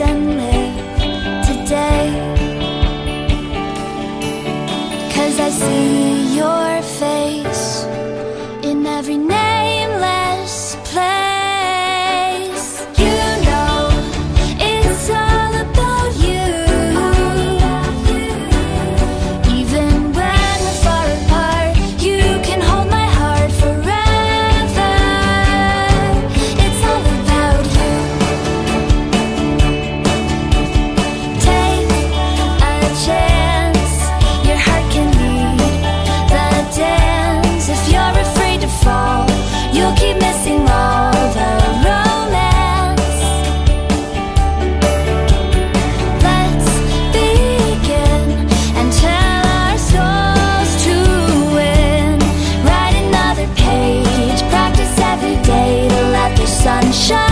and live today. Cause I see your sunshine.